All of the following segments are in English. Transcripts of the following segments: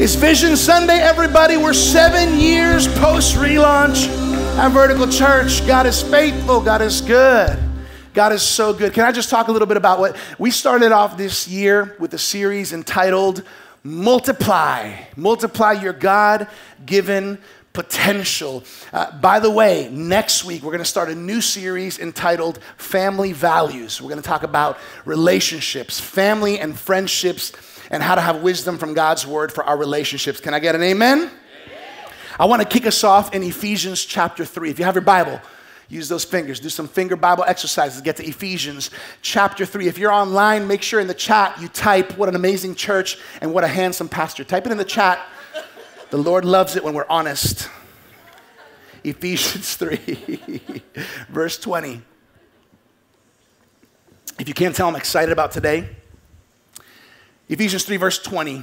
It's Vision Sunday, everybody. We're seven years post relaunch at Vertical Church. God is faithful, God is good. God is so good. Can I just talk a little bit about what we started off this year with a series entitled Multiply? Multiply your God given potential. Uh, by the way, next week we're going to start a new series entitled Family Values. We're going to talk about relationships, family and friendships and how to have wisdom from God's word for our relationships. Can I get an amen? amen? I want to kick us off in Ephesians chapter 3. If you have your Bible, use those fingers. Do some finger Bible exercises. Get to Ephesians chapter 3. If you're online, make sure in the chat you type, What an amazing church and what a handsome pastor. Type it in the chat. The Lord loves it when we're honest. Ephesians 3, verse 20. If you can't tell, I'm excited about today. Ephesians 3, verse 20,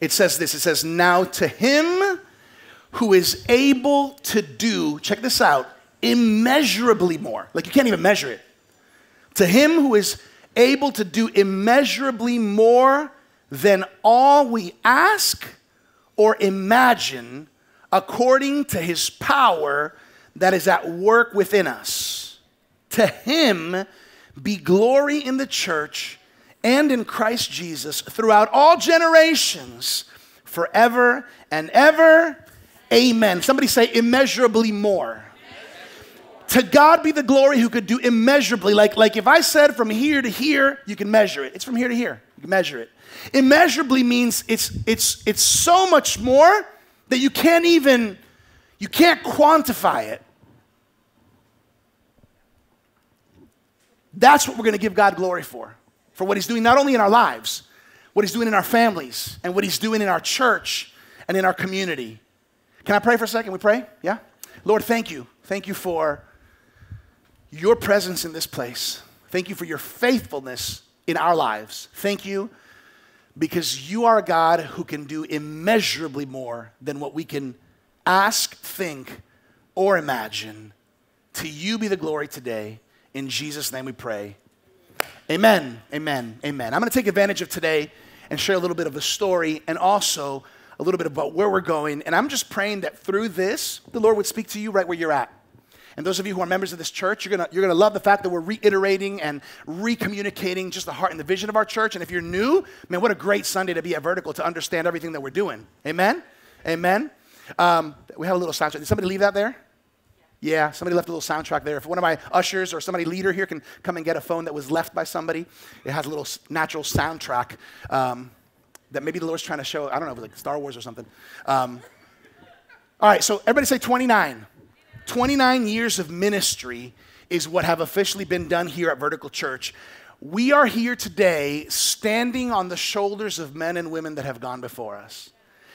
it says this it says, Now to him who is able to do, check this out, immeasurably more. Like you can't even measure it. To him who is able to do immeasurably more than all we ask or imagine, according to his power that is at work within us. To him be glory in the church and in Christ Jesus throughout all generations, forever and ever. Amen. Somebody say immeasurably more. To God be the glory who could do immeasurably. Like, like if I said from here to here, you can measure it. It's from here to here. You can measure it. Immeasurably means it's it's it's so much more that you can't even you can't quantify it. That's what we're going to give God glory for for what He's doing not only in our lives, what He's doing in our families, and what He's doing in our church and in our community. Can I pray for a second? We pray? Yeah? Lord, thank you. Thank you for your presence in this place. Thank you for your faithfulness in our lives. Thank you because you are a God who can do immeasurably more than what we can ask, think, or imagine. To you be the glory today. In Jesus' name we pray. Amen, amen, amen. I'm going to take advantage of today and share a little bit of the story and also a little bit about where we're going. And I'm just praying that through this, the Lord would speak to you right where you're at. And those of you who are members of this church, you're gonna, you're gonna love the fact that we're reiterating and recommunicating just the heart and the vision of our church. And if you're new, man, what a great Sunday to be at Vertical to understand everything that we're doing. Amen? Amen? Um, we have a little soundtrack. Did somebody leave that there? Yeah, somebody left a little soundtrack there. If one of my ushers or somebody leader here can come and get a phone that was left by somebody, it has a little natural soundtrack um, that maybe the Lord's trying to show. I don't know, like Star Wars or something. Um, all right, so everybody say 29. 29 years of ministry is what have officially been done here at Vertical Church. We are here today standing on the shoulders of men and women that have gone before us.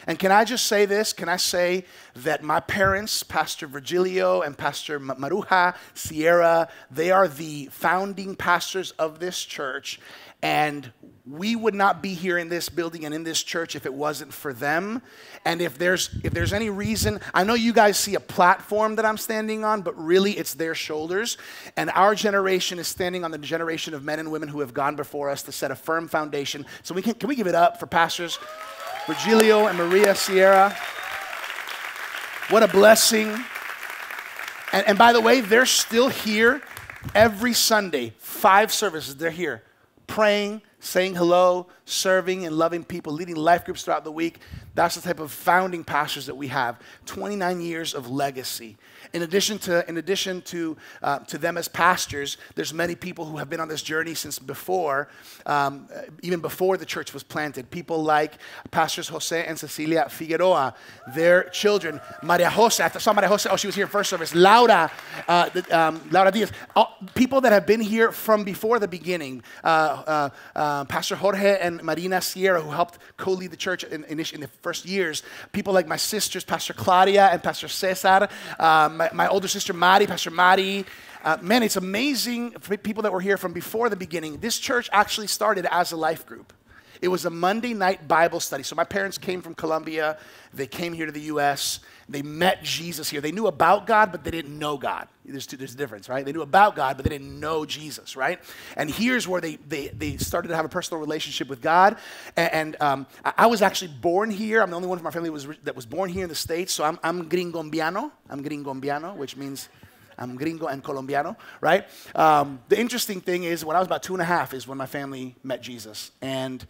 And can I just say this? Can I say that my parents, Pastor Virgilio and Pastor Maruja Sierra, they are the founding pastors of this church. And we would not be here in this building and in this church if it wasn't for them. And if there's if there's any reason, I know you guys see a platform that I'm standing on, but really it's their shoulders. And our generation is standing on the generation of men and women who have gone before us to set a firm foundation. So we can can we give it up for pastors Virgilio and Maria Sierra. What a blessing. And, and by the way, they're still here every Sunday, five services. They're here praying, saying hello, serving, and loving people, leading life groups throughout the week. That's the type of founding pastors that we have. 29 years of legacy. In addition to, in addition to, uh, to them as pastors, there's many people who have been on this journey since before, um, even before the church was planted. People like Pastors Jose and Cecilia Figueroa, their children, Maria Jose, I saw Maria Jose, oh, she was here first service, Laura, uh, um, Laura Diaz, all, people that have been here from before the beginning. Uh, uh, uh Pastor Jorge and Marina Sierra, who helped co lead the church in, in, the first years. People like my sisters, Pastor Claudia and Pastor Cesar. Um, my, my older sister Mari, Pastor Mari. Uh, man, it's amazing people that were here from before the beginning. This church actually started as a life group. It was a Monday night Bible study. So my parents came from Colombia. They came here to the U.S. They met Jesus here. They knew about God, but they didn't know God. There's, two, there's a difference, right? They knew about God, but they didn't know Jesus, right? And here's where they, they, they started to have a personal relationship with God. And, and um, I, was actually born here. I'm the only one from my family was, that was born here in the States. So I'm, I'm gringombiano. I'm gringombiano, which means I'm gringo and colombiano, right? Um, the interesting thing is, when I was about two and a half, is when my family met Jesus. And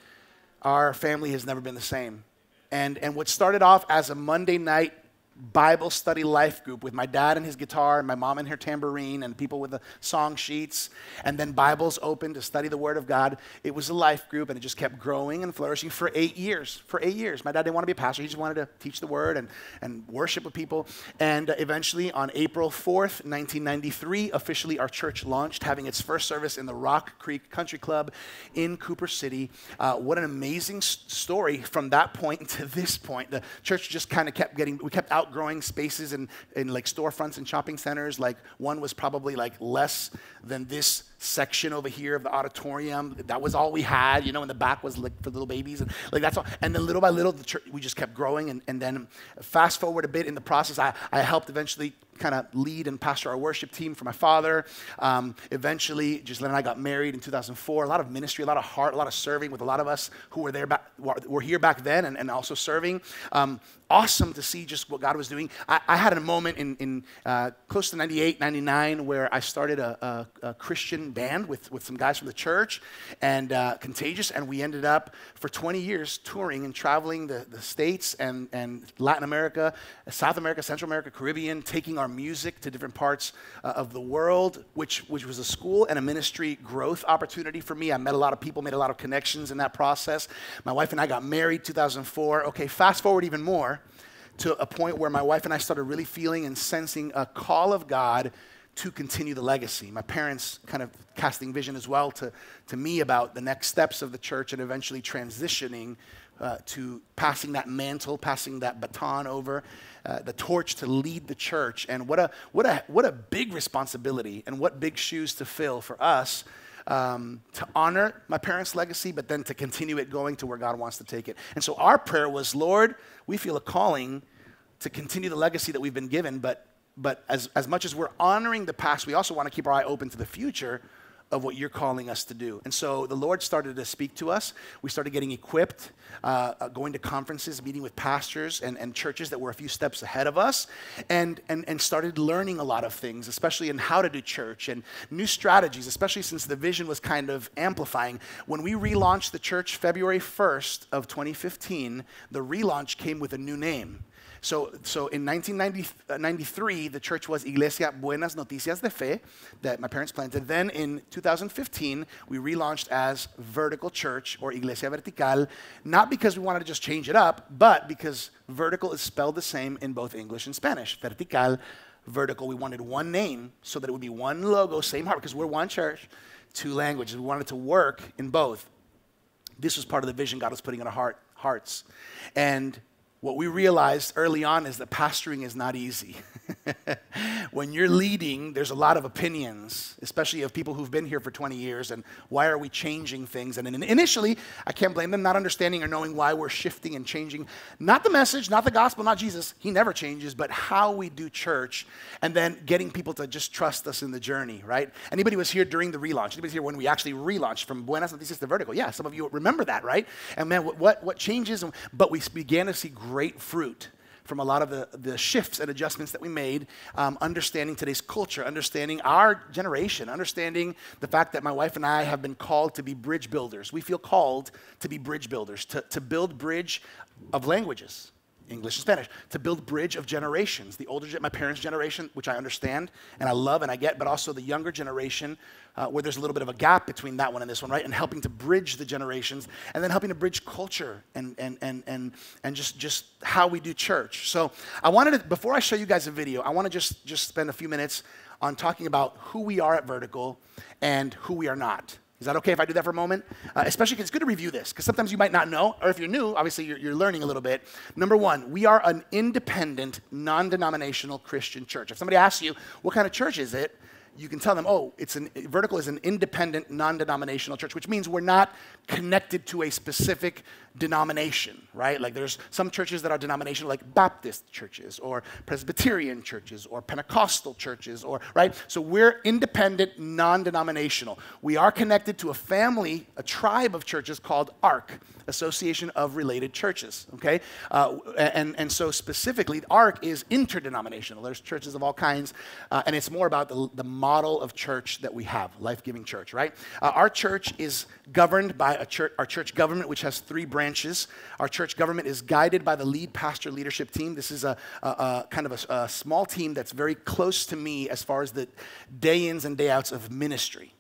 our family has never been the same. And, and what started off as a Monday night Bible study life group with my dad and his guitar, and my mom and her tambourine, and people with the song sheets, and then Bibles open to study the Word of God. It was a life group, and it just kept growing and flourishing for eight years. For eight years. My dad didn't want to be a pastor, he just wanted to teach the Word and, and worship with people. And eventually, on April 4th, 1993, officially our church launched, having its first service in the Rock Creek Country Club in Cooper City. Uh, what an amazing story from that point to this point. The church just kind of kept getting, we kept out outgrowing spaces in, in like storefronts and shopping centers. Like one was probably like less than this section over here of the auditorium. That was all we had, you know, and the back was like for little babies. And like that's all. And then little by little, the church, we just kept growing. And, and then fast forward a bit in the process, I, I helped eventually kind of lead and pastor our worship team for my father. Um, eventually, Giselle and I got married in 2004. A lot of ministry, a lot of heart, a lot of serving with a lot of us who were there back, were here back then and, and also serving. Um, awesome to see just what God was doing. I, I had a moment in, in uh, close to 98, 99 where I started a, a, a, Christian band with, with some guys from the church and uh, Contagious, and we ended up for 20 years touring and traveling the, the States and, and Latin America, South America, Central America, Caribbean, taking our music to different parts uh, of the world, which, which was a school and a ministry growth opportunity for me. I met a lot of people, made a lot of connections in that process. My wife and I got married 2004. Okay, fast forward even more to a point where my wife and I started really feeling and sensing a call of God to continue the legacy. My parents kind of casting vision as well to, to me about the next steps of the church and eventually transitioning uh, to passing that mantle, passing that baton over, uh, the torch to lead the church. And what a, what, a, what a big responsibility and what big shoes to fill for us um, to honor my parents' legacy, but then to continue it going to where God wants to take it. And so our prayer was, Lord, we feel a calling to continue the legacy that we've been given, but, but as, as much as we're honoring the past, we also want to keep our eye open to the future of what you're calling us to do. And so the Lord started to speak to us. We started getting equipped, uh, uh, going to conferences, meeting with pastors and, and churches that were a few steps ahead of us, and, and, and started learning a lot of things, especially in how to do church and new strategies, especially since the vision was kind of amplifying. When we relaunched the church February 1st of 2015, the relaunch came with a new name. So, so in 1993, uh, the church was Iglesia Buenas Noticias de Fe that my parents planted. Then in 2015, we relaunched as Vertical Church or Iglesia Vertical, not because we wanted to just change it up, but because vertical is spelled the same in both English and Spanish. Vertical, vertical. We wanted one name so that it would be one logo, same heart, because we're one church, two languages. We wanted to work in both. This was part of the vision God was putting in our heart, hearts. And what we realized early on is that pastoring is not easy. when you're leading, there's a lot of opinions, especially of people who've been here for 20 years, and why are we changing things? And initially, I can't blame them not understanding or knowing why we're shifting and changing. Not the message, not the gospel, not Jesus. He never changes, but how we do church, and then getting people to just trust us in the journey, right? Anybody was here during the relaunch? Anybody here when we actually relaunched from Buenas Noticias to Vertical? Yeah, some of you remember that, right? And man, what, what, what changes? But we began to see great fruit from a lot of the, the shifts and adjustments that we made, um, understanding today's culture, understanding our generation, understanding the fact that my wife and I have been called to be bridge builders. We feel called to be bridge builders, to, to build bridge of languages. English and Spanish, to build bridge of generations. The older, my parents' generation, which I understand and I love and I get, but also the younger generation, uh, where there's a little bit of a gap between that one and this one, right? And helping to bridge the generations, and then helping to bridge culture and and and and and just just how we do church. So I wanted to, before I show you guys a video, I want to just just spend a few minutes on talking about who we are at Vertical and who we are not. Is that okay if I do that for a moment? Uh, especially because it's good to review this, because sometimes you might not know, or if you're new, obviously you're, you're learning a little bit. Number one, we are an independent, non denominational Christian church. If somebody asks you, what kind of church is it? you can tell them, oh, it's an, Vertical is an independent, non denominational church, which means we're not connected to a specific denomination, right? Like there's some churches that are denominational, like Baptist churches or Presbyterian churches or Pentecostal churches, or, right? So we're independent, non denominational. We are connected to a family, a tribe of churches called ARC, Association of Related Churches, okay? Uh, and, and so specifically, ARC is interdenominational. There's churches of all kinds, uh, and it's more about the, the model of church that we have, life giving church, right? Uh, our church is governed by a church, our church government, which has three branches. Our church government is guided by the lead pastor leadership team. This is a, a, a kind of a, a small team that's very close to me as far as the day ins and day outs of ministry.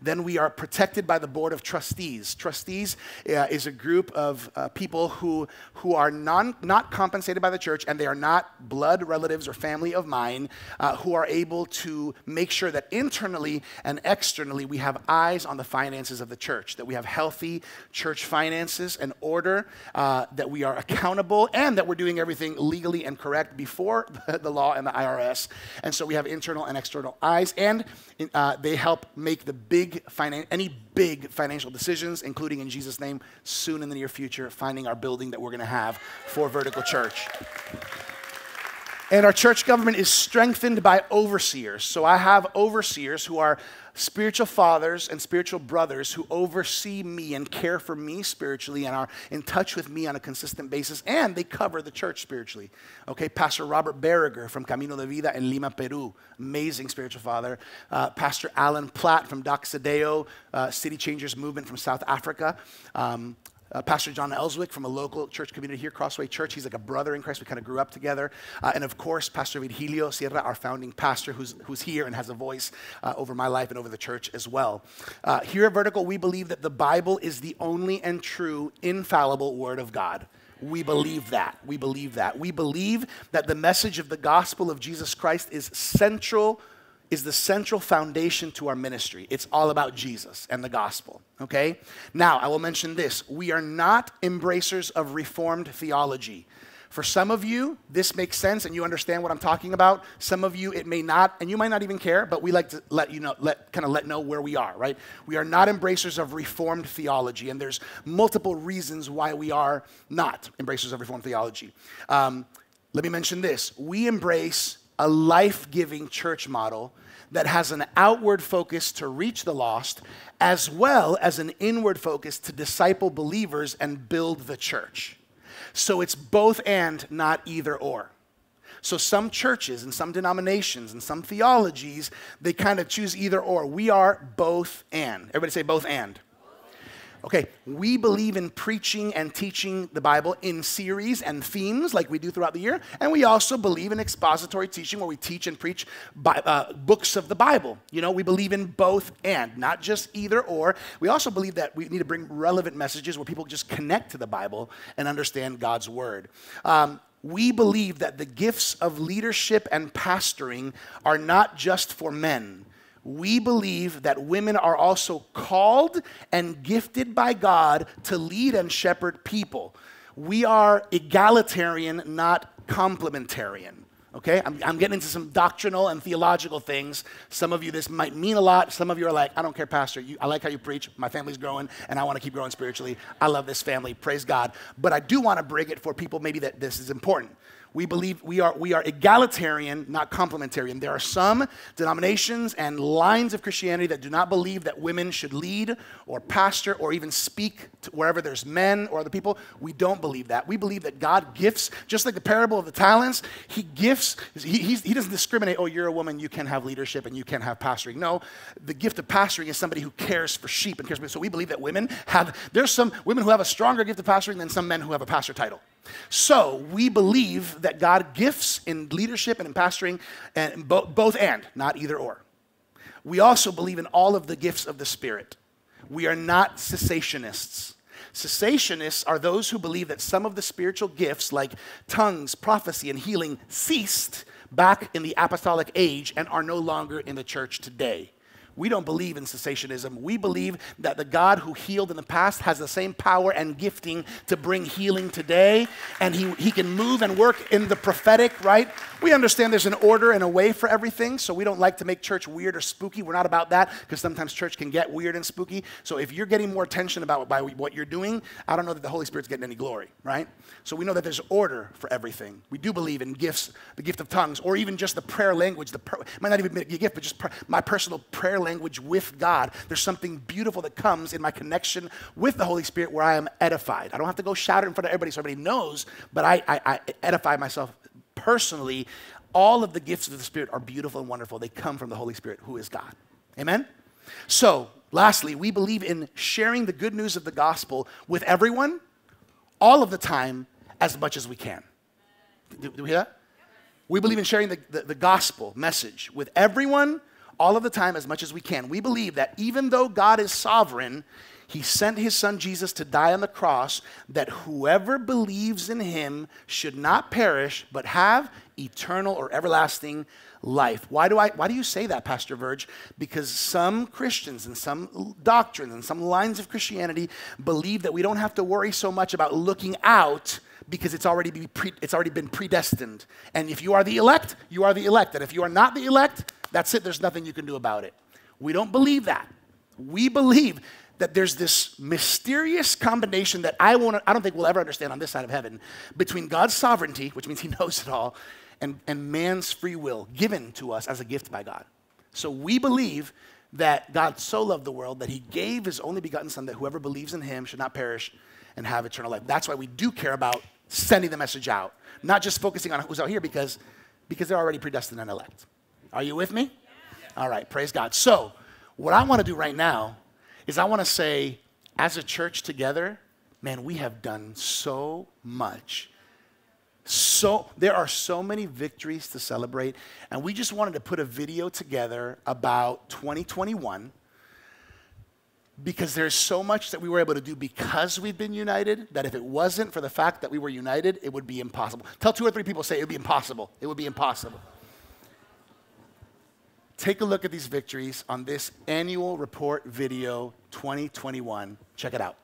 Then we are protected by the board of trustees. Trustees uh, is a group of uh, people who, who are non, not compensated by the church and they are not blood relatives or family of mine uh, who are able to make sure that internally and externally we have eyes on the finances of the church, that we have healthy church finances and order, uh, that we are accountable, and that we're doing everything legally and correct before the law and the IRS. And so we have internal and external eyes, and uh, they help make the big finan- any big financial decisions, including in Jesus' name, soon in the near future, finding our building that we're going to have for Vertical Church. And our church government is strengthened by overseers. So I have overseers who are spiritual fathers and spiritual brothers who oversee me and care for me spiritually and are in touch with me on a consistent basis, and they cover the church spiritually. Okay, Pastor Robert Barriger from Camino de Vida in Lima, Peru, amazing spiritual father. Uh, Pastor Alan Platt from Doxa Deo, uh, City Changers Movement from South Africa. Um, uh, Pastor John Elswick from a local church community here, Crossway Church. He's like a brother in Christ. We kind of grew up together. Uh, and of course, Pastor Virgilio Sierra, our founding pastor, who's, who's here and has a voice uh, over my life and over the church as well. Uh, here at Vertical, we believe that the Bible is the only and true, infallible Word of God. We believe that. We believe that. We believe that the message of the gospel of Jesus Christ is central is the central foundation to our ministry. It's all about Jesus and the gospel, okay? Now, I will mention this. We are not embracers of reformed theology. For some of you, this makes sense and you understand what I'm talking about. Some of you, it may not, and you might not even care, but we like to let you know, let kind of let know where we are, right? We are not embracers of reformed theology, and there's multiple reasons why we are not embracers of reformed theology. Um, let me mention this. We embrace a life giving church model that has an outward focus to reach the lost, as well as an inward focus to disciple believers and build the church. So it's both and, not either or. So some churches and some denominations and some theologies, they kind of choose either or. We are both and. Everybody say both and. Okay, we believe in preaching and teaching the Bible in series and themes like we do throughout the year. And we also believe in expository teaching where we teach and preach by, uh, books of the Bible. You know, we believe in both and, not just either or. We also believe that we need to bring relevant messages where people just connect to the Bible and understand God's word. Um, we believe that the gifts of leadership and pastoring are not just for men we believe that women are also called and gifted by God to lead and shepherd people. We are egalitarian, not complementarian. Okay, I'm, I'm, getting into some doctrinal and theological things. Some of you, this might mean a lot. Some of you are like, I don't care, Pastor. You, I like how you preach. My family's growing, and I want to keep growing spiritually. I love this family. Praise God. But I do want to bring it for people maybe that this is important. We believe we are, we are egalitarian, not complementarian. There are some denominations and lines of Christianity that do not believe that women should lead or pastor or even speak wherever there's men or other people. We don't believe that. We believe that God gifts, just like the parable of the talents, He gifts, He, he doesn't discriminate, oh, you're a woman, you can have leadership and you can have pastoring. No, the gift of pastoring is somebody who cares for sheep and cares for. So we believe that women have, there's some women who have a stronger gift of pastoring than some men who have a pastor title. So we believe that God gifts in leadership and in pastoring, and bo- both and, not either or. We also believe in all of the gifts of the Spirit. We are not cessationists. Cessationists are those who believe that some of the spiritual gifts, like tongues, prophecy, and healing, ceased back in the apostolic age and are no longer in the church today. We don't believe in cessationism. We believe that the God who healed in the past has the same power and gifting to bring healing today, and he, he can move and work in the prophetic, right? We understand there's an order and a way for everything, so we don't like to make church weird or spooky. We're not about that because sometimes church can get weird and spooky. So if you're getting more attention about by what you're doing, I don't know that the Holy Spirit's getting any glory, right? So we know that there's order for everything. We do believe in gifts, the gift of tongues, or even just the prayer language. The per, might not even be a gift, but just pr- my personal prayer language with God. There's something beautiful that comes in my connection with the Holy Spirit where I am edified. I don't have to go shout it in front of everybody so everybody knows, but I, I, I edify myself personally. All of the gifts of the Spirit are beautiful and wonderful. They come from the Holy Spirit, who is God. Amen? So, lastly, we believe in sharing the good news of the gospel with everyone, all of the time, as much as we can. Do, do we hear that? We believe in sharing the, the, the, gospel message with everyone all of the time as much as we can. We believe that even though God is sovereign, he sent his son Jesus to die on the cross that whoever believes in him should not perish but have eternal or everlasting life. Why do I why do you say that Pastor Verge? Because some Christians and some doctrines and some lines of Christianity believe that we don't have to worry so much about looking out because it's already, be pre, it's already been predestined. And if you are the elect, you are the elect. And if you are not the elect, that's it. There's nothing you can do about it. We don't believe that. We believe that there's this mysterious combination that I, won't, I don't think we'll ever understand on this side of heaven between God's sovereignty, which means He knows it all, and, and man's free will given to us as a gift by God. So we believe that God so loved the world that He gave His only begotten Son that whoever believes in Him should not perish and have eternal life. That's why we do care about sending the message out, not just focusing on who's out here because, because they're already predestined and elect. Are you with me? All right, praise God. So, what I want to do right now is I want to say, as a church together, man, we have done so much. So there are so many victories to celebrate, and we just wanted to put a video together about 2021 because there's so much that we were able to do because we've been united that if it wasn't for the fact that we were united, it would be impossible. Tell two or three people, say it would be impossible. It would be impossible. Take a look at these victories on this annual report video 2021. Check it out.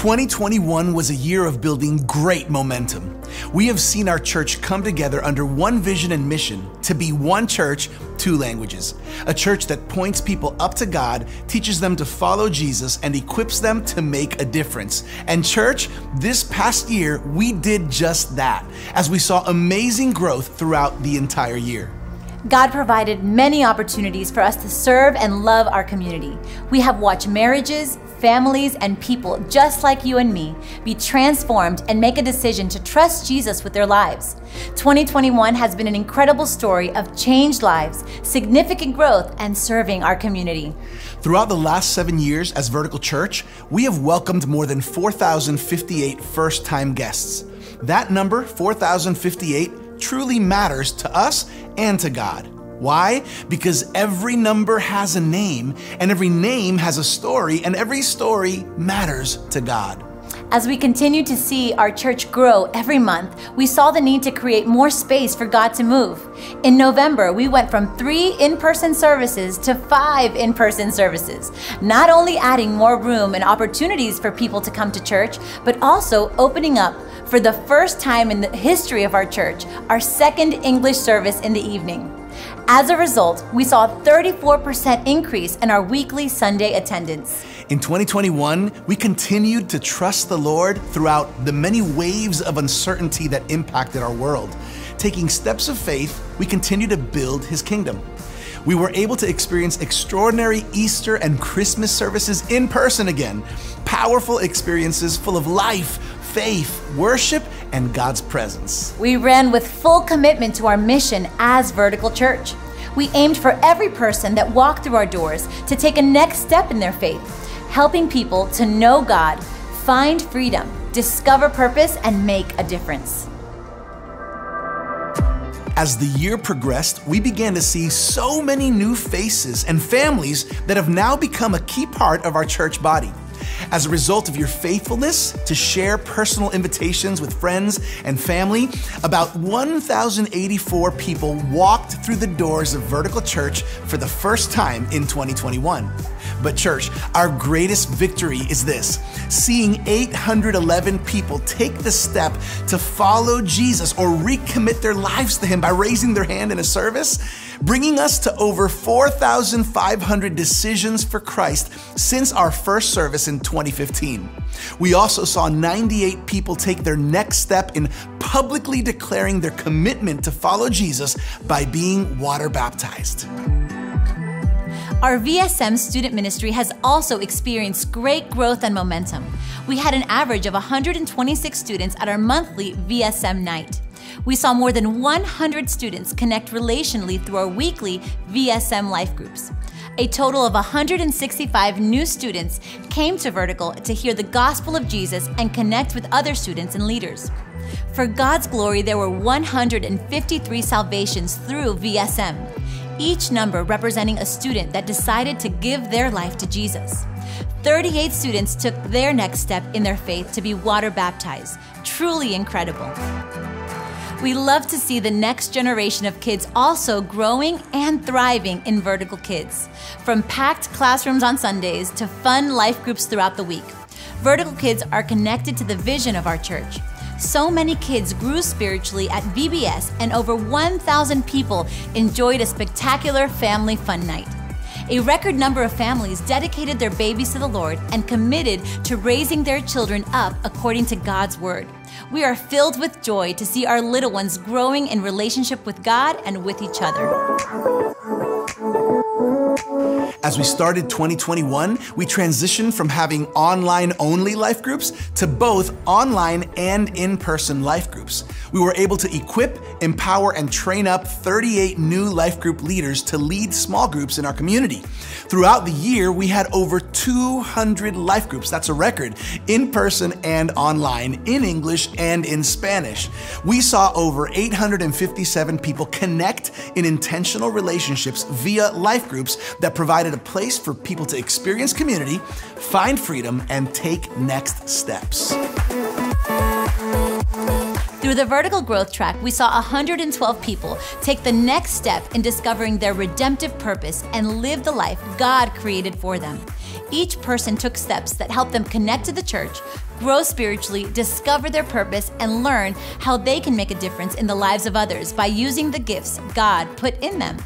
2021 was a year of building great momentum. We have seen our church come together under one vision and mission to be one church, two languages. A church that points people up to God, teaches them to follow Jesus, and equips them to make a difference. And, church, this past year, we did just that as we saw amazing growth throughout the entire year. God provided many opportunities for us to serve and love our community. We have watched marriages, families, and people just like you and me be transformed and make a decision to trust Jesus with their lives. 2021 has been an incredible story of changed lives, significant growth, and serving our community. Throughout the last seven years as Vertical Church, we have welcomed more than 4,058 first time guests. That number, 4,058, truly matters to us and to God. Why? Because every number has a name, and every name has a story, and every story matters to God. As we continue to see our church grow every month, we saw the need to create more space for God to move. In November, we went from three in person services to five in person services, not only adding more room and opportunities for people to come to church, but also opening up for the first time in the history of our church, our second English service in the evening. As a result, we saw a 34% increase in our weekly Sunday attendance. In 2021, we continued to trust the Lord throughout the many waves of uncertainty that impacted our world. Taking steps of faith, we continue to build His kingdom. We were able to experience extraordinary Easter and Christmas services in person again, powerful experiences full of life, faith, worship, and God's presence. We ran with full commitment to our mission as Vertical Church. We aimed for every person that walked through our doors to take a next step in their faith, helping people to know God, find freedom, discover purpose, and make a difference. As the year progressed, we began to see so many new faces and families that have now become a key part of our church body. As a result of your faithfulness to share personal invitations with friends and family, about 1,084 people walked through the doors of Vertical Church for the first time in 2021. But, church, our greatest victory is this seeing 811 people take the step to follow Jesus or recommit their lives to Him by raising their hand in a service, bringing us to over 4,500 decisions for Christ since our first service in 2015. We also saw 98 people take their next step in publicly declaring their commitment to follow Jesus by being water baptized. Our VSM student ministry has also experienced great growth and momentum. We had an average of 126 students at our monthly VSM night. We saw more than 100 students connect relationally through our weekly VSM life groups. A total of 165 new students came to Vertical to hear the gospel of Jesus and connect with other students and leaders. For God's glory, there were 153 salvations through VSM each number representing a student that decided to give their life to Jesus. 38 students took their next step in their faith to be water baptized. Truly incredible. We love to see the next generation of kids also growing and thriving in Vertical Kids. From packed classrooms on Sundays to fun life groups throughout the week, Vertical Kids are connected to the vision of our church so many kids grew spiritually at VBS, and over 1,000 people enjoyed a spectacular family fun night. A record number of families dedicated their babies to the Lord and committed to raising their children up according to God's Word. We are filled with joy to see our little ones growing in relationship with God and with each other. As we started 2021, we transitioned from having online only life groups to both online and in person life groups. We were able to equip, empower, and train up 38 new life group leaders to lead small groups in our community. Throughout the year, we had over 200 life groups, that's a record, in person and online, in English and in Spanish. We saw over 857 people connect in intentional relationships via life groups that provided a place for people to experience community, find freedom, and take next steps. Through the vertical growth track, we saw 112 people take the next step in discovering their redemptive purpose and live the life God created for them. Each person took steps that helped them connect to the church, grow spiritually, discover their purpose, and learn how they can make a difference in the lives of others by using the gifts God put in them.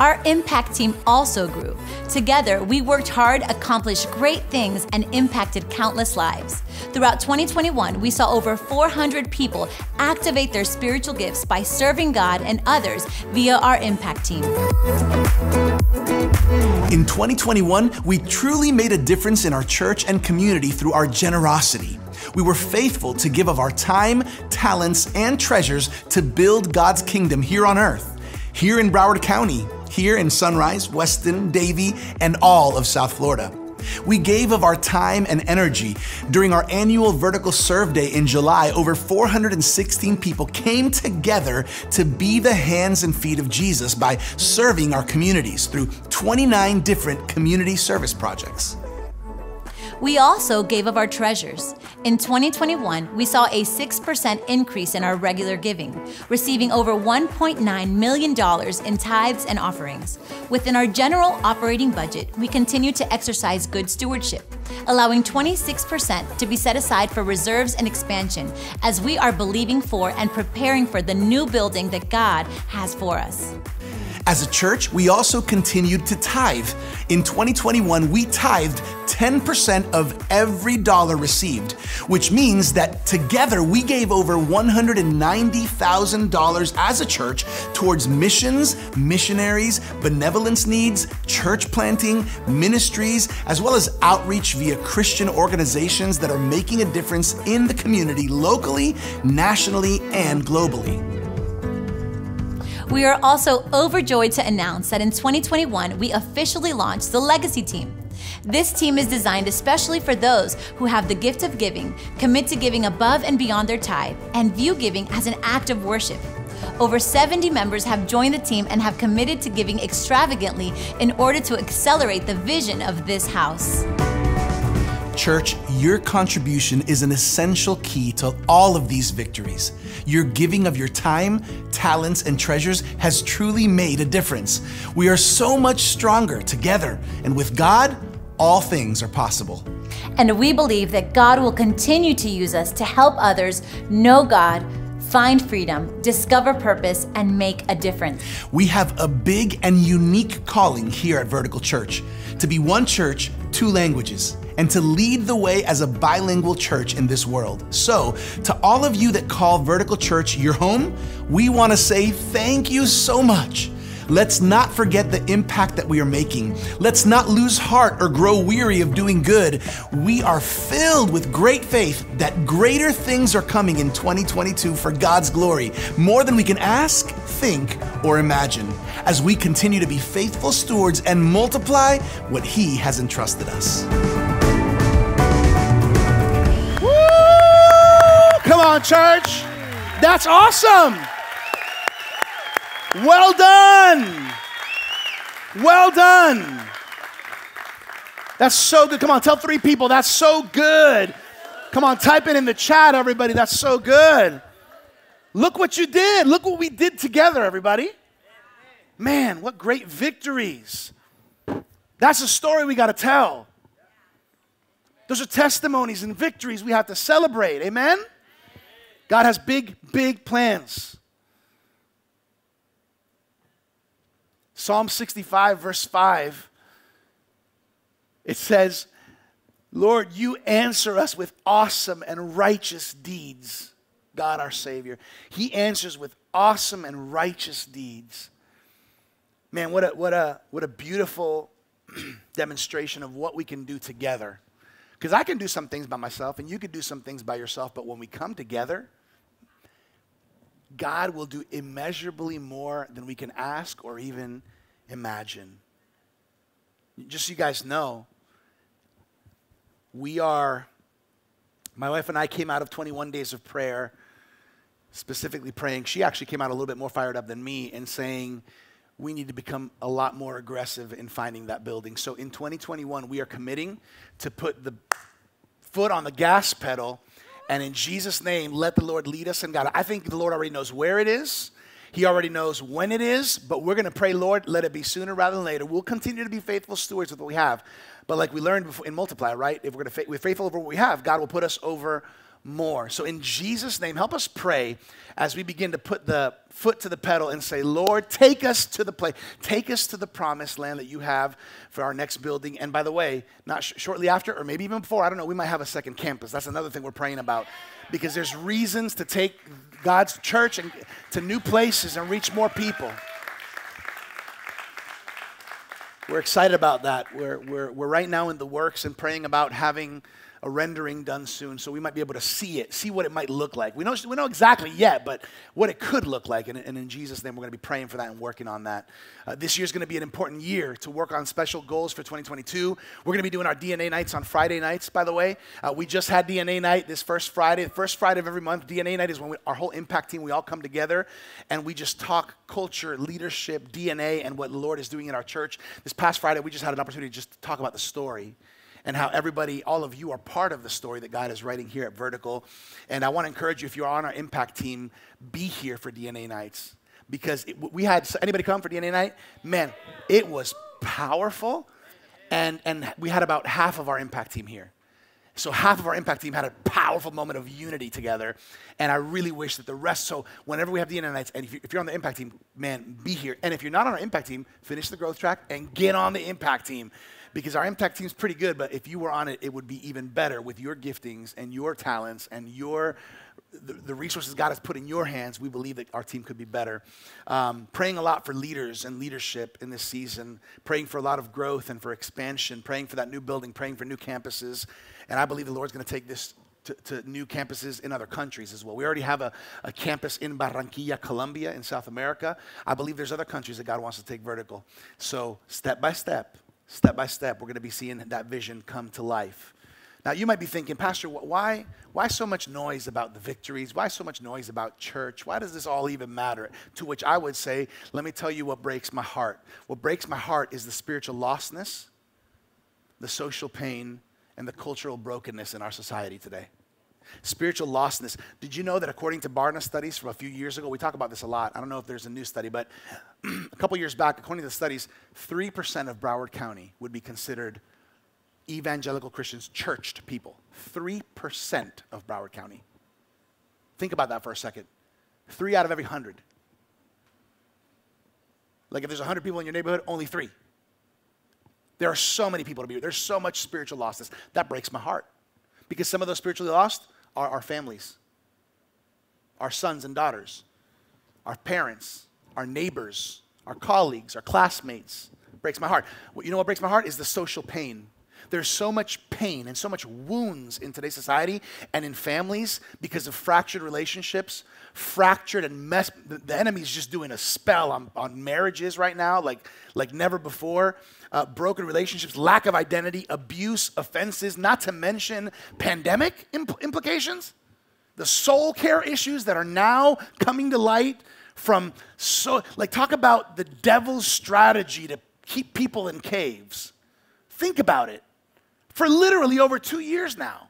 Our impact team also grew. Together, we worked hard, accomplished great things, and impacted countless lives. Throughout 2021, we saw over 400 people activate their spiritual gifts by serving God and others via our impact team. In 2021, we truly made a difference in our church and community through our generosity. We were faithful to give of our time, talents, and treasures to build God's kingdom here on earth. Here in Broward County, here in Sunrise, Weston, Davie, and all of South Florida. We gave of our time and energy. During our annual Vertical Serve Day in July, over 416 people came together to be the hands and feet of Jesus by serving our communities through 29 different community service projects. We also gave of our treasures. In 2021, we saw a 6% increase in our regular giving, receiving over $1.9 million in tithes and offerings. Within our general operating budget, we continue to exercise good stewardship, allowing 26% to be set aside for reserves and expansion as we are believing for and preparing for the new building that God has for us. As a church, we also continued to tithe. In 2021, we tithed 10% of every dollar received, which means that together we gave over $190,000 as a church towards missions, missionaries, benevolence needs, church planting, ministries, as well as outreach via Christian organizations that are making a difference in the community locally, nationally, and globally. We are also overjoyed to announce that in 2021, we officially launched the Legacy Team. This team is designed especially for those who have the gift of giving, commit to giving above and beyond their tithe, and view giving as an act of worship. Over 70 members have joined the team and have committed to giving extravagantly in order to accelerate the vision of this house. Church, your contribution is an essential key to all of these victories. Your giving of your time, talents, and treasures has truly made a difference. We are so much stronger together, and with God, all things are possible. And we believe that God will continue to use us to help others know God, find freedom, discover purpose, and make a difference. We have a big and unique calling here at Vertical Church to be one church, two languages, and to lead the way as a bilingual church in this world. So, to all of you that call Vertical Church your home, we want to say thank you so much. Let's not forget the impact that we are making. Let's not lose heart or grow weary of doing good. We are filled with great faith that greater things are coming in 2022 for God's glory, more than we can ask, think, or imagine, as we continue to be faithful stewards and multiply what He has entrusted us. Come on, church. That's awesome. Well done. Well done. That's so good. Come on, tell three people that's so good. Come on, type it in the chat, everybody. That's so good. Look what you did. Look what we did together, everybody. Man, what great victories. That's a story we got to tell. Those are testimonies and victories we have to celebrate. Amen? God has big, big plans. Psalm 65, verse 5, it says, Lord, you answer us with awesome and righteous deeds, God our Savior. He answers with awesome and righteous deeds. Man, what a, what a, what a beautiful demonstration of what we can do together. Because I can do some things by myself, and you can do some things by yourself, but when we come together, God will do immeasurably more than we can ask or even imagine. Just so you guys know, we are, my wife and I came out of 21 days of prayer, specifically praying. She actually came out a little bit more fired up than me and saying, we need to become a lot more aggressive in finding that building. So in 2021, we are committing to put the foot on the gas pedal and in Jesus' name, let the Lord lead us and God. I think the Lord already knows where it is. He already knows when it is, but we're going to pray, Lord, let it be sooner rather than later. We'll continue to be faithful stewards with what we have. But like we learned before in Multiply, right? If we're, going to we're faithful over what we have, God will put us over more. So in Jesus' name, help us pray as we begin to put the foot to the pedal and say, Lord, take us to the place, take us to the promised land that you have for our next building. And by the way, not sh- shortly after, or maybe even before, I don't know, we might have a second campus. That's another thing we're praying about because there's reasons to take God's church and to new places and reach more people. We're excited about that. We're, we're, we're right now in the works and praying about having a rendering done soon so we might be able to see it, see what it might look like. We know, we know exactly yet, but what it could look like. And, and in Jesus' name, we're going to be praying for that and working on that. Uh, this year is going to be an important year to work on special goals for 2022. We're going to be doing our DNA nights on Friday nights, by the way. Uh, we just had DNA night this first Friday. The first Friday of every month, DNA night is when we, our whole impact team, we all come together and we just talk culture, leadership, DNA, and what the Lord is doing in our church. This past Friday, we just had an opportunity to just talk about the story and how everybody, all of you, are part of the story that God is writing here at Vertical. And I want to encourage you, if you're on our impact team, be here for DNA nights because it, we had anybody come for DNA night? Man, it was powerful, and and we had about half of our impact team here. So half of our impact team had a powerful moment of unity together, and I really wish that the rest. So whenever we have DNA nights, and if, you, are on the impact team, man, be here. And if you're not on our impact team, finish the growth track and get on the impact team because our impact team is pretty good, but if you were on it, it would be even better with your giftings and your talents and your the, the resources God has put in your hands. We believe that our team could be better. Um, praying a lot for leaders and leadership in this season, praying for a lot of growth and for expansion, praying for that new building, praying for new campuses. And I believe the Lord's going to take this to, to, new campuses in other countries as well. We already have a, a, campus in Barranquilla, Colombia, in South America. I believe there's other countries that God wants to take vertical. So, step by step, step by step, we're going to be seeing that vision come to life. Now, you might be thinking, Pastor, why, why so much noise about the victories? Why so much noise about church? Why does this all even matter? To which I would say, let me tell you what breaks my heart. What breaks my heart is the spiritual lostness, the social pain, and the cultural brokenness in our society today. Spiritual lostness. Did you know that according to Barna studies from a few years ago, we talk about this a lot. I don't know if there's a new study, but a couple years back, according to the studies, 3% of Broward County would be considered evangelical Christians, churched people. 3% of Broward County. Think about that for a second. Three out of every hundred. Like if there's 100 people in your neighborhood, only three. There are so many people to be. There's so much spiritual lostness. That breaks my heart. Because some of those spiritually lost our families, our sons and daughters, our parents, our neighbors, our colleagues, our classmates. Breaks my heart. You know what breaks my heart is the social pain there's so much pain and so much wounds in today's society and in families because of fractured relationships, fractured and mess. The, the enemy's just doing a spell on, on marriages right now, like, like never before. Uh, broken relationships, lack of identity, abuse, offenses, not to mention pandemic impl- implications. The soul care issues that are now coming to light from so, like, talk about the devil's strategy to keep people in caves. Think about it for literally over two years now.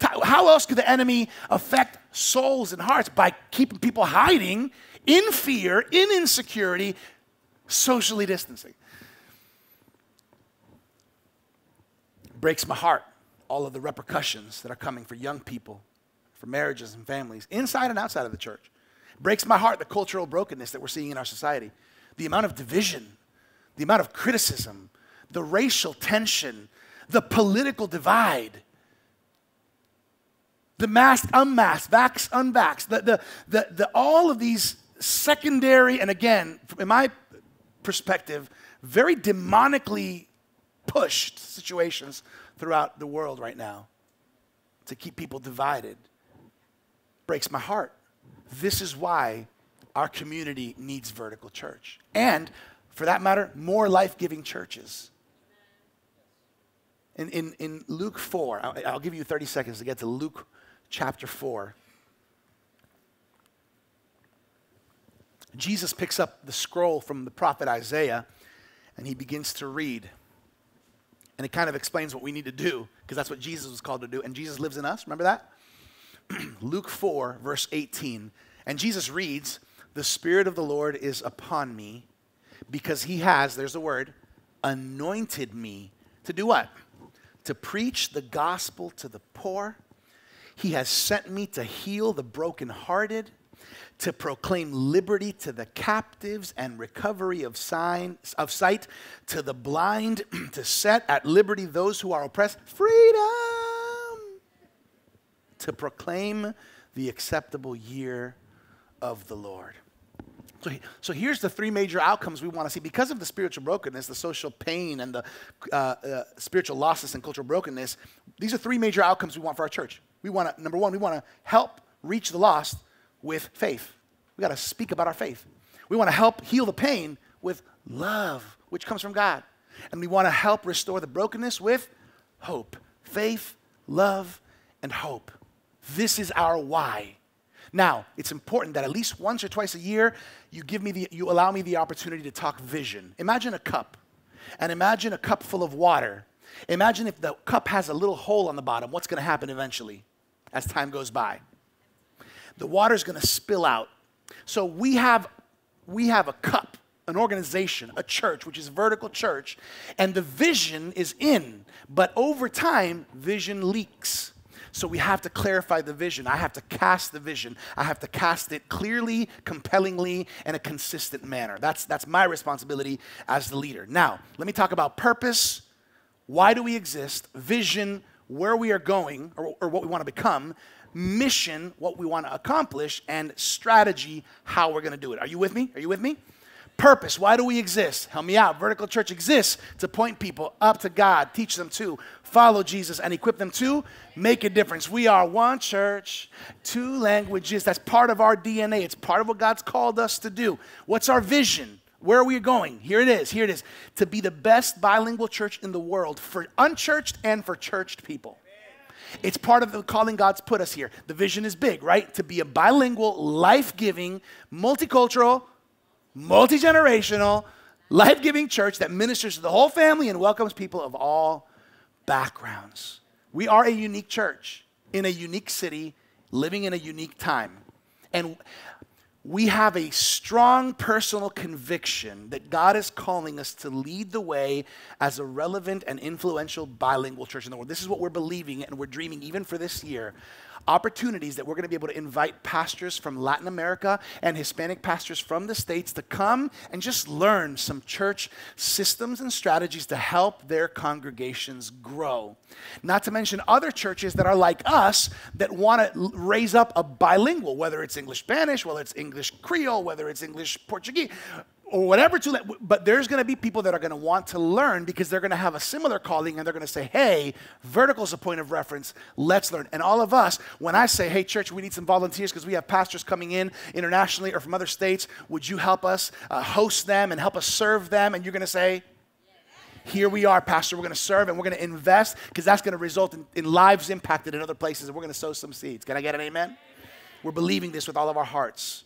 How else could the enemy affect souls and hearts? By keeping people hiding in fear, in insecurity, socially distancing. Breaks my heart, all of the repercussions that are coming for young people, for marriages and families, inside and outside of the church. Breaks my heart, the cultural brokenness that we're seeing in our society, the amount of division, the amount of criticism, the racial tension, the political divide. The masked, unmasked, vax, unvaxxed, the, the, the, the, all of these secondary, and again, in my perspective, very demonically pushed situations throughout the world right now to keep people divided breaks my heart. This is why our community needs vertical church. And for that matter, more life giving churches. In, in, in Luke 4, I'll, I'll give you 30 seconds to get to Luke chapter 4. Jesus picks up the scroll from the prophet Isaiah and he begins to read. And it kind of explains what we need to do because that's what Jesus was called to do. And Jesus lives in us. Remember that? Luke 4, verse 18. And Jesus reads, The Spirit of the Lord is upon me because he has, there's the word, anointed me to do what? To preach the gospel to the poor. He has sent me to heal the brokenhearted, to proclaim liberty to the captives and recovery of, sign, of sight to the blind, to set at liberty those who are oppressed, freedom, to proclaim the acceptable year of the Lord. So, so here's the three major outcomes we want to see. Because of the spiritual brokenness, the social pain, and the uh, uh, spiritual losses and cultural brokenness, these are three major outcomes we want for our church. We want to, number one, we want to help reach the lost with faith. We got to speak about our faith. We want to help heal the pain with love, which comes from God. And we want to help restore the brokenness with hope. Faith, love, and hope. This is our why. Now, it's important that at least once or twice a year, you give me the, you allow me the opportunity to talk vision. Imagine a cup, and imagine a cup full of water. Imagine if the cup has a little hole on the bottom, what's going to happen eventually as time goes by? The water's going to spill out. So we have, we have a cup, an organization, a church, which is vertical church, and the vision is in, but over time, vision leaks. So we have to clarify the vision. I have to cast the vision. I have to cast it clearly, compellingly, in a consistent manner. That's, that's my responsibility as the leader. Now, let me talk about purpose. Why do we exist? Vision, where we are going or, or what we want to become. Mission, what we want to accomplish. And strategy, how we're going to do it. Are you with me? Are you with me? Purpose. Why do we exist? Help me out. Vertical church exists to point people up to God, teach them to follow Jesus, and equip them to make a difference. We are one church, two languages. That's part of our DNA. It's part of what God's called us to do. What's our vision? Where are we going? Here it is. Here it is. To be the best bilingual church in the world for unchurched and for churched people. It's part of the calling God's put us here. The vision is big, right? To be a bilingual, life giving, multicultural, multi generational, life giving church that ministers to the whole family and welcomes people of all backgrounds. We are a unique church in a unique city, living in a unique time. And we have a strong personal conviction that God is calling us to lead the way as a relevant and influential bilingual church in the world. This is what we're believing and we're dreaming even for this year opportunities that we're going to be able to invite pastors from Latin America and Hispanic pastors from the States to come and just learn some church systems and strategies to help their congregations grow. Not to mention other churches that are like us that want to raise up a bilingual, whether it's English Spanish, whether it's English Creole, whether it's English Portuguese or whatever to let, but there's going to be people that are going to want to learn because they're going to have a similar calling and they're going to say, hey, vertical is a point of reference. Let's learn. And all of us, when I say, hey, church, we need some volunteers because we have pastors coming in internationally or from other states, would you help us uh, host them and help us serve them? And you're going to say, here we are, Pastor. We're going to serve and we're going to invest because that's going to result in, in lives impacted in other places and we're going to sow some seeds. Can I get an amen? We're believing this with all of our hearts.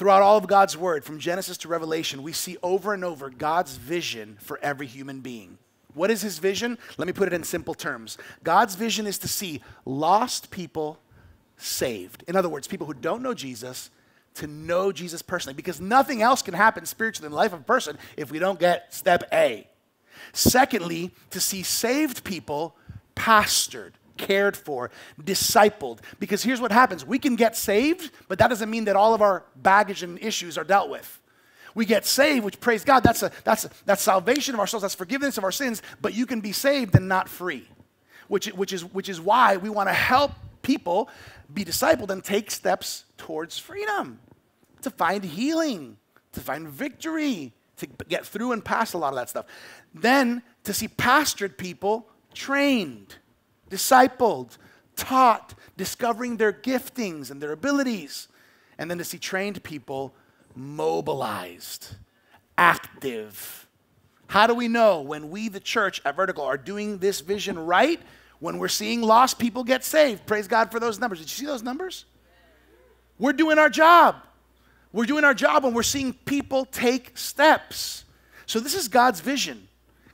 Throughout all of God's word, from Genesis to Revelation, we see over and over God's vision for every human being. What is his vision? Let me put it in simple terms. God's vision is to see lost people saved. In other words, people who don't know Jesus to know Jesus personally because nothing else can happen spiritually in the life of a person if we don't get step A. Secondly, to see saved people pastored cared for, discipled. Because here's what happens we can get saved, but that doesn't mean that all of our baggage and issues are dealt with. We get saved, which praise God, that's, a, that's, a, that's salvation of ourselves, that's forgiveness of our sins, but you can be saved and not free, which, which, is, which is why we want to help people be discipled and take steps towards freedom, to find healing, to find victory, to get through and past a lot of that stuff. Then to see pastored people trained discipled, taught, discovering their giftings and their abilities. And then to see trained people mobilized, active. How do we know when we, the church at Vertical, are doing this vision right? When we're seeing lost people get saved. Praise God for those numbers. Did you see those numbers? We're doing our job. We're doing our job when we're seeing people take steps. So, this is God's vision.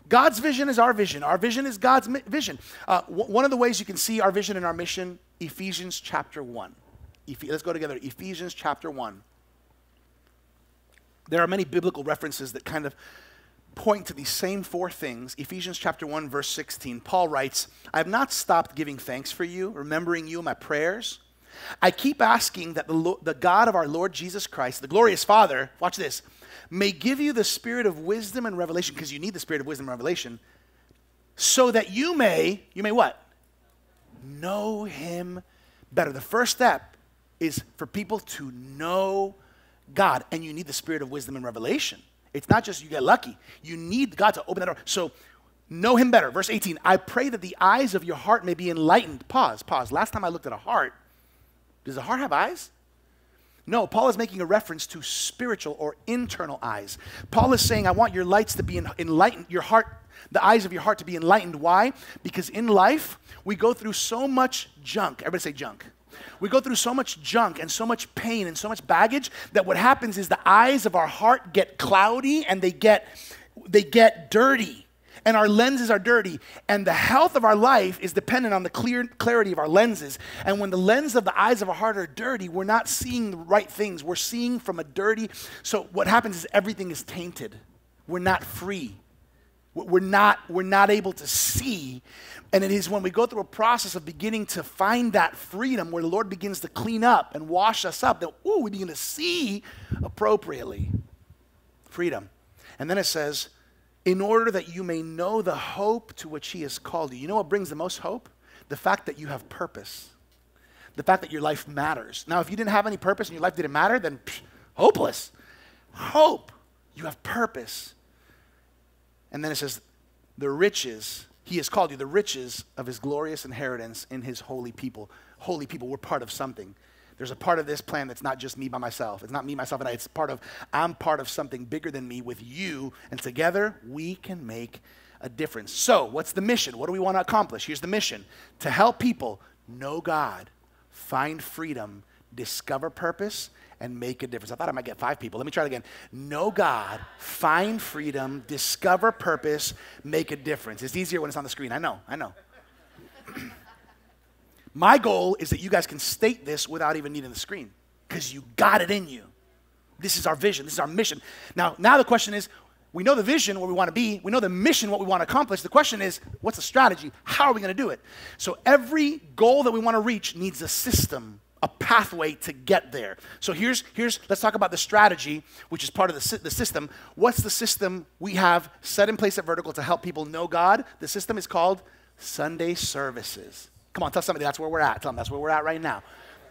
God's vision is our vision. Our vision is God's vision. Uh, one of the ways you can see our vision and our mission, Ephesians chapter 1. Eph- let's go together. Ephesians chapter 1. There are many biblical references that kind of point to these same four things. Ephesians chapter 1, verse 16. Paul writes, I have not stopped giving thanks for you, remembering you in my prayers. I keep asking that the, Lo- the God of our Lord Jesus Christ, the glorious Father, watch this, may give you the spirit of wisdom and revelation, because you need the spirit of wisdom and revelation, so that you may, you may what? Know him better. The first step is for people to know God, and you need the spirit of wisdom and revelation. It's not just you get lucky. You need God to open that door. So know him better. Verse 18, I pray that the eyes of your heart may be enlightened. Pause, pause. Last time I looked at a heart, does the heart have eyes? No, Paul is making a reference to spiritual or internal eyes. Paul is saying, I want your lights to be enlightened, your heart, the eyes of your heart to be enlightened. Why? Because in life, we go through so much junk. Everybody say junk. We go through so much junk and so much pain and so much baggage that what happens is the eyes of our heart get cloudy and they get they get dirty and our lenses are dirty. And the health of our life is dependent on the clear clarity of our lenses. And when the lens of the eyes of our heart are dirty, we're not seeing the right things. We're seeing from a dirty. So what happens is everything is tainted. We're not free. We're not, we're not able to see. And it is when we go through a process of beginning to find that freedom where the Lord begins to clean up and wash us up that, ooh, we begin to see appropriately. Freedom. And then it says, in order that you may know the hope to which he has called you. You know what brings the most hope? The fact that you have purpose. The fact that your life matters. Now, if you didn't have any purpose and your life didn't matter, then psh, hopeless. Hope. You have purpose. And then it says, the riches, he has called you the riches of his glorious inheritance in his holy people. Holy people, we're part of something. There's a part of this plan that's not just me by myself. It's not me, myself, and I. It's part of, I'm part of something bigger than me with you, and together we can make a difference. So, what's the mission? What do we want to accomplish? Here's the mission to help people know God, find freedom, discover purpose, and make a difference. I thought I might get five people. Let me try it again. Know God, find freedom, discover purpose, make a difference. It's easier when it's on the screen. I know, I know. My goal is that you guys can state this without even needing the screen because you got it in you. This is our vision, this is our mission. Now, now the question is we know the vision, where we want to be. We know the mission, what we want to accomplish. The question is, what's the strategy? How are we going to do it? So every goal that we want to reach needs a system, a pathway to get there. So here's, here's let's talk about the strategy, which is part of the, the system. What's the system we have set in place at Vertical to help people know God? The system is called Sunday services. Come on, tell somebody that's where we're at. Tell them that's where we're at right now.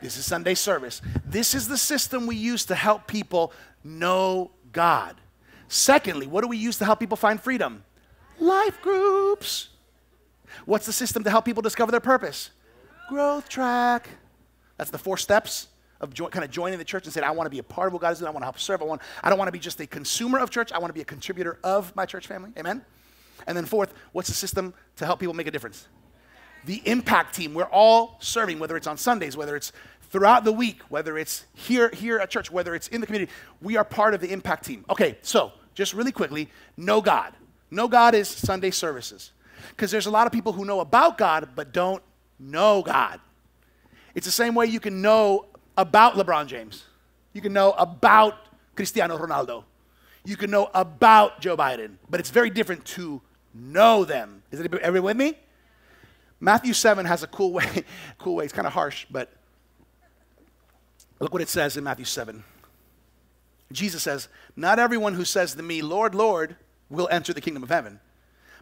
This is Sunday service. This is the system we use to help people know God. Secondly, what do we use to help people find freedom? Life groups. What's the system to help people discover their purpose? Growth track. That's the four steps of kind of joining the church and saying, I want to be a part of what God is doing. I want to help serve. I, want, I don't want to be just a consumer of church. I want to be a contributor of my church family. Amen? And then, fourth, what's the system to help people make a difference? The impact team. We're all serving, whether it's on Sundays, whether it's throughout the week, whether it's here, here at church, whether it's in the community. We are part of the impact team. Okay, so just really quickly, know God. Know God is Sunday services. Because there's a lot of people who know about God but don't know God. It's the same way you can know about LeBron James. You can know about Cristiano Ronaldo. You can know about Joe Biden, but it's very different to know them. Is everybody with me? Matthew 7 has a cool way, cool way. It's kind of harsh, but look what it says in Matthew 7. Jesus says, Not everyone who says to me, Lord, Lord, will enter the kingdom of heaven,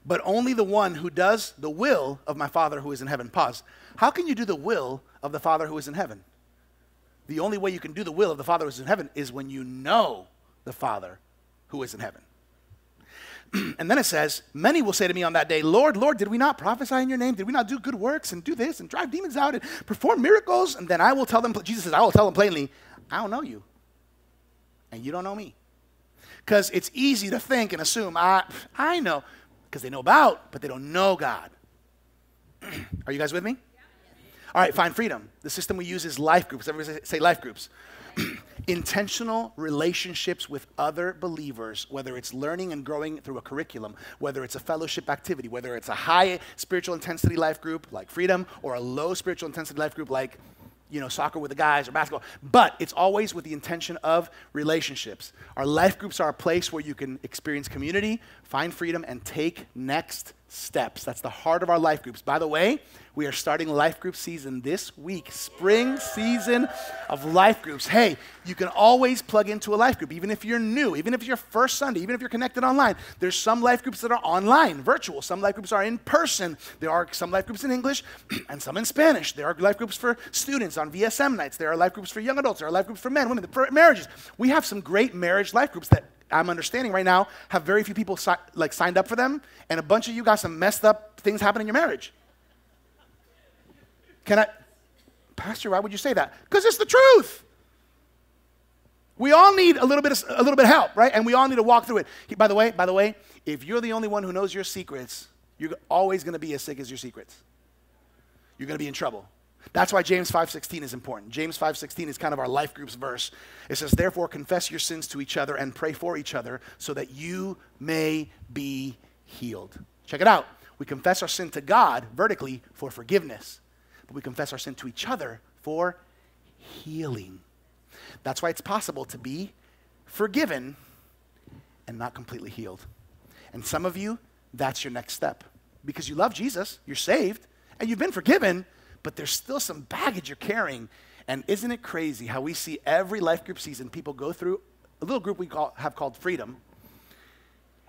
but only the one who does the will of my Father who is in heaven. Pause. How can you do the will of the Father who is in heaven? The only way you can do the will of the Father who is in heaven is when you know the Father who is in heaven. and then it says, Many will say to me on that day, Lord, Lord, did we not prophesy in your name? Did we not do good works and do this and drive demons out and perform miracles? And then I will tell them, Jesus says, I will tell them plainly, I don't know you and you don't know me. Because it's easy to think and assume, I, I know, because they know about, but they don't know God. Are you guys with me? All right, find freedom. The system we use is life groups. Everybody say, say life groups. Intentional relationships with other believers, whether it's learning and growing through a curriculum, whether it's a fellowship activity, whether it's a high spiritual intensity life group like freedom, or a low spiritual intensity life group like you know, soccer with the guys or basketball, but it's always with the intention of relationships. Our life groups are a place where you can experience community, find freedom, and take next steps. That's the heart of our life groups. By the way, we are starting life group season this week, spring season of life groups. Hey, you can always plug into a life group, even if you're new, even if it's your first Sunday, even if you're connected online. There's some life groups that are online, virtual. Some life groups are in person. There are some life groups in English and some in Spanish. There are life groups for students on VSM nights. There are life groups for young adults. There are life groups for men, women, for marriages. We have some great marriage life groups that I'm understanding right now have very few people si- like signed up for them, and a bunch of you got some messed up things happen in your marriage. Can I, Pastor? Why would you say that? Because it's the truth. We all need a little bit of, a little bit of help, right? And we all need to walk through it. By the way, by the way, if you're the only one who knows your secrets, you're always going to be as sick as your secrets. You're going to be in trouble. That's why James 5:16 is important. James 5:16 is kind of our life group's verse. It says, "Therefore confess your sins to each other and pray for each other so that you may be healed." Check it out. We confess our sin to God vertically for forgiveness, but we confess our sin to each other for healing. That's why it's possible to be forgiven and not completely healed. And some of you, that's your next step because you love Jesus, you're saved, and you've been forgiven, but there's still some baggage you're carrying. And isn't it crazy how we see every life group season people go through a little group we call, have called Freedom,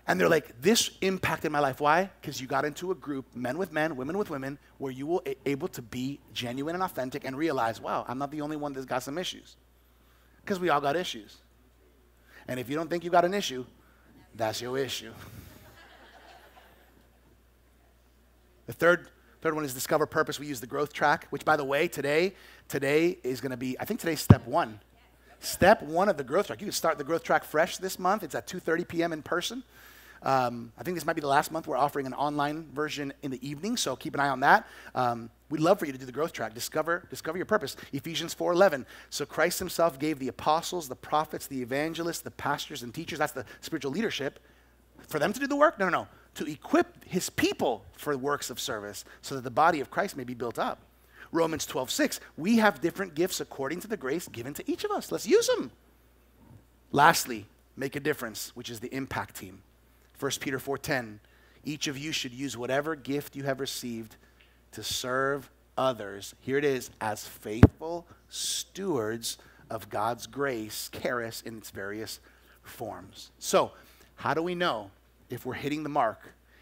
and they're like, this impacted my life. Why? Because you got into a group, men with men, women with women, where you were able to be genuine and authentic and realize, wow, I'm not the only one that's got some issues. Because we all got issues. And if you don't think you got an issue, that's your issue. the third, third one is discover purpose. We use the growth track, which by the way, today, today is going to be, I think today's step one. Step one of the growth track. You can start the growth track fresh this month. It's at 2.30 p.m. in person. Um, I think this might be the last month we're offering an online version in the evening, so keep an eye on that. Um, we'd love for you to do the growth track. Discover, discover your purpose. Ephesians 4:11. So Christ Himself gave the apostles, the prophets, the evangelists, the pastors and teachers. That's the spiritual leadership for them to do the work. No, no, no. To equip His people for works of service, so that the body of Christ may be built up. Romans 12:6. We have different gifts according to the grace given to each of us. Let's use them. Lastly, make a difference, which is the impact team. 1 Peter 4:10, each of you should use whatever gift you have received to serve others. Here it is, as faithful stewards of God's grace, charis in its various forms. So, how do we know if we're hitting the mark,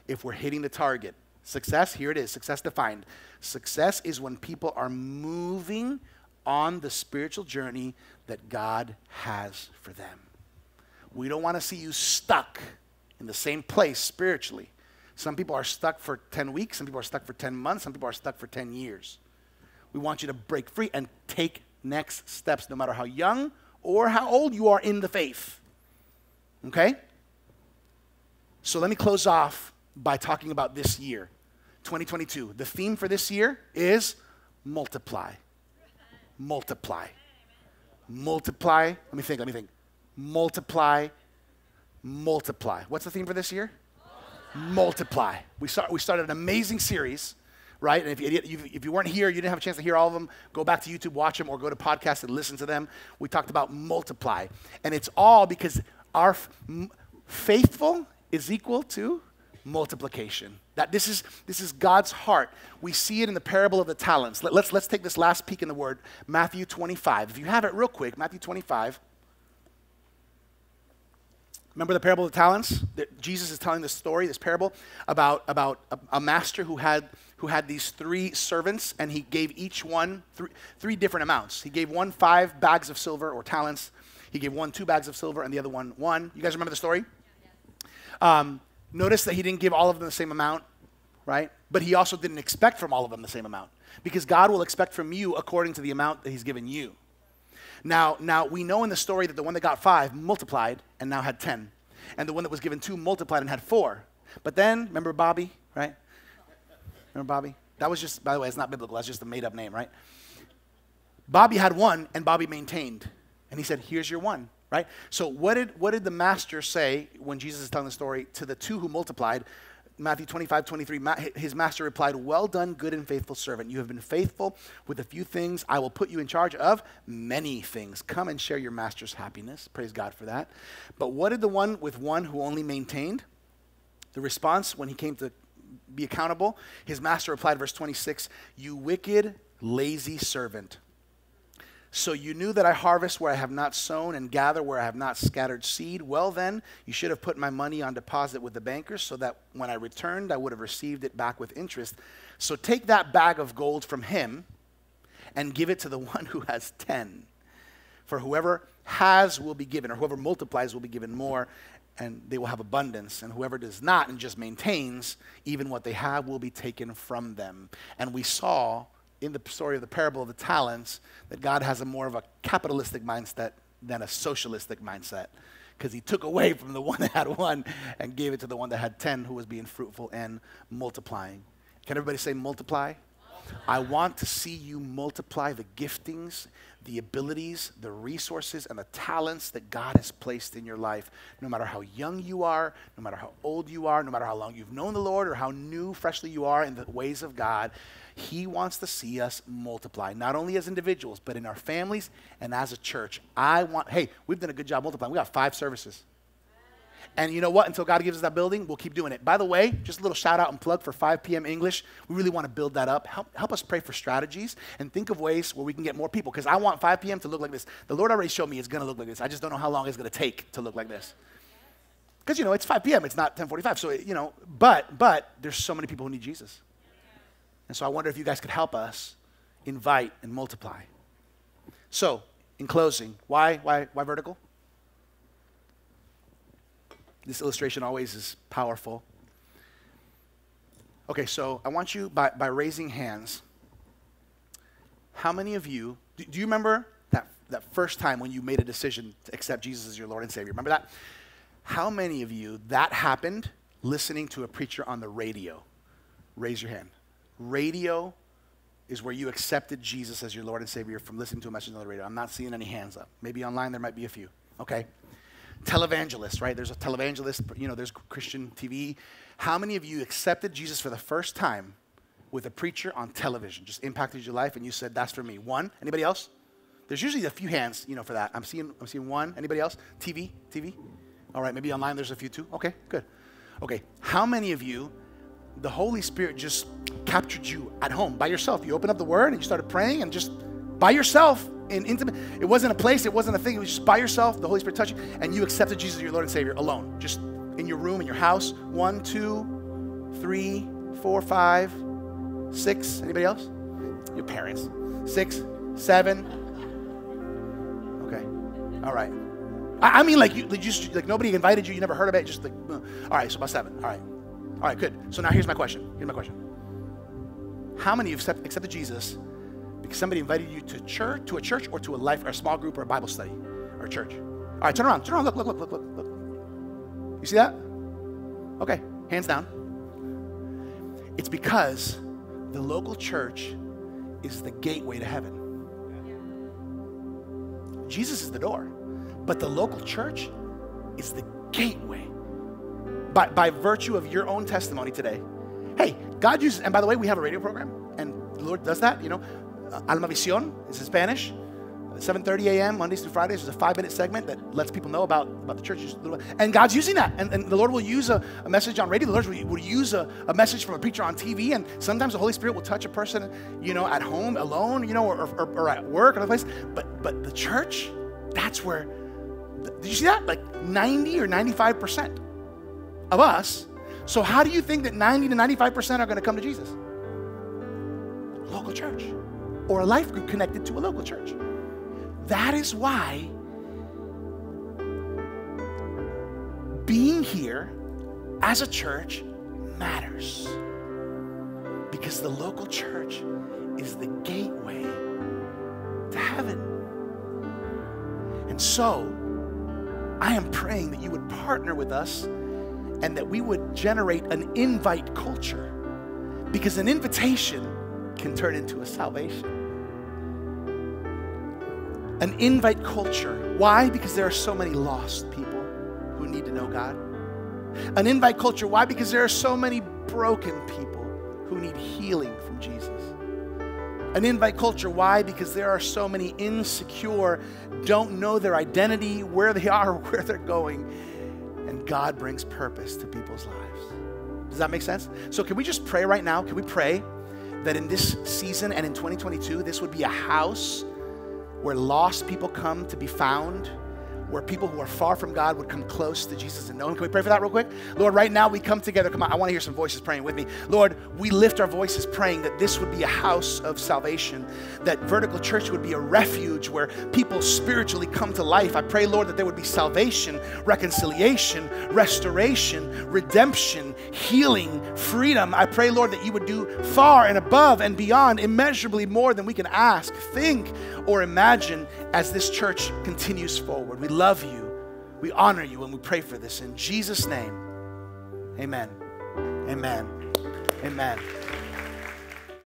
if we're hitting the target? Success, here it is, success defined. Success is when people are moving on the spiritual journey that God has for them. We don't want to see you stuck in the same place spiritually. Some people are stuck for 10 weeks, some people are stuck for 10 months, some people are stuck for 10 years. We want you to break free and take next steps, no matter how young or how old you are in the faith. Okay? So let me close off by talking about this year, 2022. The theme for this year is multiply. Multiply. Multiply. Let me think, let me think. Multiply multiply. What's the theme for this year? Multiply. multiply. We, start, we started an amazing series, right? And if you, if you weren't here, you didn't have a chance to hear all of them, go back to YouTube, watch them, or go to podcasts and listen to them. We talked about multiply. And it's all because our faithful is equal to multiplication. That this is, this is God's heart. We see it in the parable of the talents. Let, let's, let's take this last peek in the word, Matthew 25. If you have it real quick, Matthew 25. Remember the parable of the talents? That Jesus is telling this story, this parable, about, about a, a, master who had, who had these three servants, and he gave each one three, three different amounts. He gave one five bags of silver or talents, he gave one two bags of silver, and the other one one. You guys remember the story? Um, notice that he didn't give all of them the same amount, right? But he also didn't expect from all of them the same amount. Because God will expect from you according to the amount that he's given you. Now, now we know in the story that the one that got five multiplied and now had 10. And the one that was given two multiplied and had four. But then, remember Bobby, right? Remember Bobby? That was just, by the way, it's not biblical. That's just a made up name, right? Bobby had one and Bobby maintained. And he said, Here's your one, right? So, what did, what did the master say when Jesus is telling the story to the two who multiplied? Matthew 25, 23, his master replied, Well done, good and faithful servant. You have been faithful with a few things. I will put you in charge of many things. Come and share your master's happiness. Praise God for that. But what did the one with one who only maintained? The response when he came to be accountable, his master replied, verse 26, You wicked, lazy servant. So you knew that I harvest where I have not sown and gather where I have not scattered seed. Well, then, you should have put my money on deposit with the bankers so that when I returned, I would have received it back with interest. So take that bag of gold from him and give it to the one who has 10. For whoever has will be given, or whoever multiplies will be given more, and they will have abundance. And whoever does not and just maintains, even what they have will be taken from them. And we saw in the story of the parable of the talents that God has a more of a capitalistic mindset than a socialistic mindset because he took away from the one that had one and gave it to the one that had 10 who was being fruitful and multiplying. Can everybody say multiply? I want to see you multiply the giftings, the abilities, the resources, and the talents that God has placed in your life. No matter how young you are, no matter how old you are, no matter how long you've known the Lord, or how new, freshly you are in the ways of God, He wants to see us multiply, not only as individuals, but in our families and as a church. I want, hey, we've done a good job multiplying. We got five services. And you know what? Until God gives us that building, we'll keep doing it. By the way, just a little shout out and plug for 5 p.m. English. We really want to build that up. Help, help us pray for strategies and think of ways where we can get more people because I want 5 p.m. to look like this. The Lord already showed me it's going to look like this. I just don't know how long it's going to take to look like this. Because, you know, it's 5 p.m., it's not 1045. So, you know, but, but there's so many people who need Jesus. And so I wonder if you guys could help us invite and multiply. So, in closing, why, why, why vertical? This illustration always is powerful. Okay, so I want you, by, by raising hands, how many of you, do, do, you remember that, that first time when you made a decision to accept Jesus as your Lord and Savior? Remember that? How many of you that happened listening to a preacher on the radio? Raise your hand. Radio is where you accepted Jesus as your Lord and Savior from listening to a message on the radio. I'm not seeing any hands up. Maybe online there might be a few. Okay. Televangelist, right? There's a televangelist, you know, there's Christian TV. How many of you accepted Jesus for the first time with a preacher on television? Just impacted your life and you said, that's for me. One. Anybody else? There's usually a few hands, you know, for that. I'm seeing, I'm seeing one. Anybody else? TV? TV? All right, maybe online there's a few too. Okay, good. Okay, how many of you the Holy Spirit just captured you at home by yourself. You opened up the Word and you started praying and just by yourself in intimate. It wasn't a place, it wasn't a thing. It was just by yourself. The Holy Spirit touched you and you accepted Jesus as your Lord and Savior alone, just in your room, in your house. One, two, three, four, five, six. Anybody else? Your parents. Six, seven. Okay. All right. I, I mean, like you, like, just like nobody invited you. You never heard of it. Just like, all right. So about seven. All right. All right, good. So now here's my question. Here's my question. How many of you accepted Jesus because somebody invited you to church, to a church, or to a life, or a small group, or a Bible study, or church? All right, turn around. Turn around. Look, look, look, look, look, look. You see that? Okay, hands down. It's because the local church is the gateway to heaven. Jesus is the door, but the local church is the gateway by, by virtue of your own testimony today. Hey, God uses, and by the way, we have a radio program, and the Lord does that, you know. Alma Visión is in Spanish. 7.30 a.m. Mondays through Fridays. There's a five-minute segment that lets people know about, about the church. And God's using that. And, and the Lord will use a, a message on radio. The Lord will, will use a, a, message from a preacher on TV. And sometimes the Holy Spirit will touch a person, you know, at home, alone, you know, or, or, or at work, or other place. But, but the church, that's where, did you see that? Like 90 or 95% of us. So, how do you think that 90 to 95% are going to come to Jesus? Local church or a life group connected to a local church. That is why being here as a church matters. Because the local church is the gateway to heaven. And so, I am praying that you would partner with us and that we would generate an invite culture because an invitation can turn into a salvation. An invite culture. Why? Because there are so many lost people who need to know God. An invite culture. Why? Because there are so many broken people who need healing from Jesus. An invite culture. Why? Because there are so many insecure, don't know their identity, where they are, where they're going and God brings purpose to people's lives. Does that make sense? So, can we just pray right now? Can we pray that in this season and in 2022, this would be a house where lost people come to be found? where people who are far from God would come close to Jesus and know Him. Can we pray for that real quick? Lord, right now we come together. Come on, I want to hear some voices praying with me. Lord, we lift our voices praying that this would be a house of salvation, that Vertical Church would be a refuge where people spiritually come to life. I pray, Lord, that there would be salvation, reconciliation, restoration, redemption, healing, freedom. I pray, Lord, that you would do far and above and beyond, immeasurably more than we can ask, think, or imagine as this church continues forward. We love you. We honor you and we pray for this in Jesus' name. Amen. Amen. Amen.